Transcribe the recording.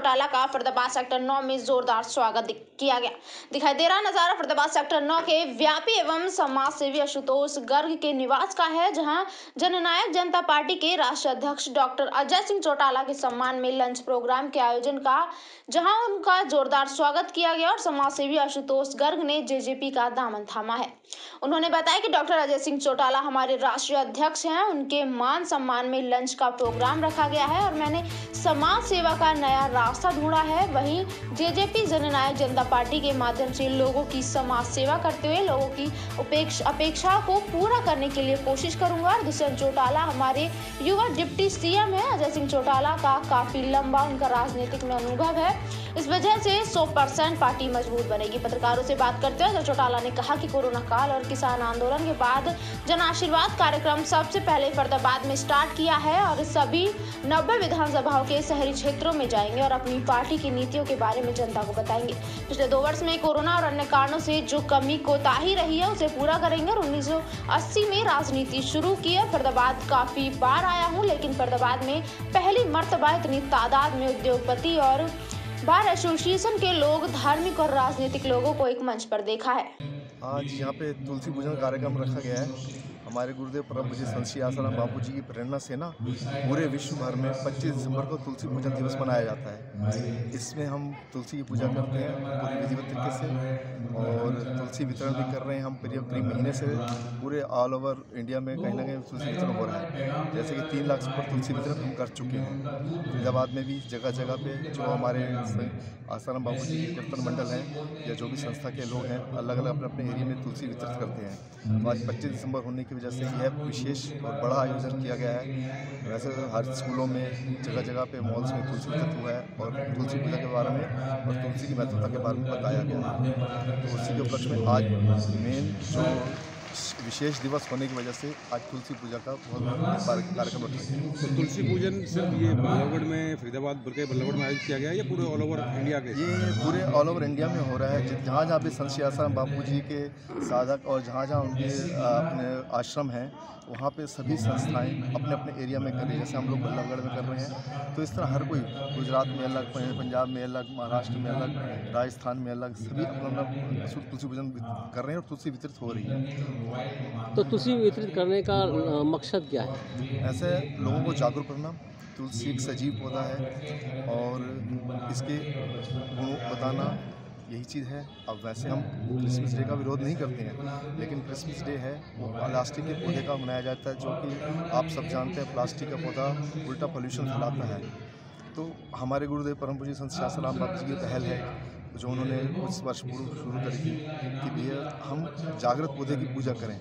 घोटाला का फरीदाबाद सेक्टर 9 में जोरदार स्वागत किया गया। दिखाई दे रहा नज़ारा फरीदाबाद सेक्टर 9 के व्यापी एवं समाज सेवी आशुतोष गर्ग के निवास का है, जहाँ जननायक जनता पार्टी के राष्ट्रीय अध्यक्ष डॉक्टर अजय सिंह चौटाला के सम्मान में लंच प्रोग्राम के आयोजन का, जहाँ उनका जोरदार स्वागत किया गया और समाज सेवी आशुतोष गर्ग ने जेजेपी का दामन थामा है। उन्होंने बताया कि डॉक्टर अजय सिंह चौटाला हमारे राष्ट्रीय अध्यक्ष हैं, उनके मान सम्मान में लंच का प्रोग्राम रखा गया है और मैंने समाज सेवा का नया रास्ता ढूंढा है। वहीं जेजेपी जननायक जनता पार्टी के माध्यम से लोगों की समाज सेवा करते हुए लोगों की अपेक्षा को पूरा करने के लिए कोशिश करूँगा। दुष्यंत चौटाला हमारे युवा डिप्टी सीएम है। अजय सिंह चौटाला का काफ़ी लंबा उनका राजनीतिक में अनुभव है। इस वजह से 100 परसेंट पार्टी मज़बूत बनेगी। पत्रकारों से बात करते हुए अजय चौटाला ने कहा कि कोरोना काल और किसान आंदोलन के बाद जन आशीर्वाद कार्यक्रम सबसे पहले फरदाबाद में स्टार्ट किया है और सभी नब्बे विधानसभाओं के शहरी क्षेत्रों में जाएँगे और अपनी पार्टी की नीतियों के बारे में जनता को बताएँगे। पिछले दो वर्ष में कोरोना और अन्य कारणों से जो कमी कोताही रही है, उसे पूरा करेंगे। और उन्नीस सौ अस्सी में राजनीति शुरू की है। फरीदाबाद काफ़ी बार आया हूँ, लेकिन फरीदाबाद में पहली मर्तबा इतनी तादाद में उद्योगपति और बार एसोसिएशन के लोग, धार्मिक और राजनीतिक लोगों को एक मंच पर देखा है। आज यहाँ पे तुलसी पूजन कार्यक्रम रखा गया है। हमारे गुरुदेव परम संत श्री आसाराम बापू जी की प्रेरणा से ना पूरे विश्व भर में 25 दिसंबर को तुलसी पूजन दिवस मनाया जाता है। इसमें हम तुलसी की पूजा करते हैं, पूरी विधिवत तरीके से, और तुलसी वितरण भी कर रहे हैं हम करीब करीब महीने से। पूरे ऑल ओवर इंडिया में कहीं ना कहीं तुलसी वितरण हो रहा है। जैसे कि तीन लाख से तुलसी वितरण हम कर चुके हैं। फरीदाबाद में भी जगह जगह पे जो हमारे आसाराम बाबू जी के कीर्तन मंडल हैं, या जो भी संस्था के लोग हैं अलग अलग अपने अपने एरिया में तुलसी वितरित करते हैं। तो आज पच्चीस दिसंबर होने की वजह से यह विशेष और बड़ा आयोजन किया गया है। वैसे तो हर स्कूलों में जगह जगह पे मॉल्स में तुलसी पूजा हुआ है और तुलसी पूजा के बारे में और तुलसी की महत्वता के बारे में बताया गया है। तो उसी के उपलक्ष्य में आज मेन जो विशेष दिवस होने की वजह से आज तुलसी पूजा का बहुत कार्यक्रम रखा गया। तो तुलसी पूजन सिर्फ़ ये बल्लभगढ़ में फरीदाबाद बल्कि बल्लभगढ़ में आयोजित किया गया या पूरे ऑल ओवर इंडिया के? ये पूरे ऑल ओवर इंडिया में हो रहा है। जहाँ जहाँ भी संत आसाराम बापू जी के साधक और जहाँ जहाँ उनके अपने आश्रम हैं वहाँ पे सभी संस्थाएँ अपने अपने एरिया में कर रही हैं। जैसे हम लोग बल्लभगढ़ में कर रहे हैं तो इस तरह हर कोई गुजरात में अलग पंजाब में अलग महाराष्ट्र में अलग राजस्थान में अलग सभी अपना अपना तुलसी पूजन कर रहे हैं और तुलसी वितरित हो रही है। तो तुलसी वितरित करने का मकसद क्या है? ऐसे लोगों को जागरूक करना तुलसी एक सजीव पौधा है और इसके गुणों बताना यही चीज़ है। अब वैसे हम क्रिसमस डे का विरोध नहीं करते हैं, लेकिन क्रिसमस डे है, वो प्लास्टिक के पौधे का मनाया जाता है, जो कि आप सब जानते हैं प्लास्टिक का पौधा उल्टा पोल्यूशन फैलाता है। तो हमारे गुरुदेव परम पूज्य संत शास्त्राम बाबू जी की पहल है जो उन्होंने कुछ वर्ष पूर्व शुरू करी थी कि भैया, हम जागृत पौधे की पूजा करें।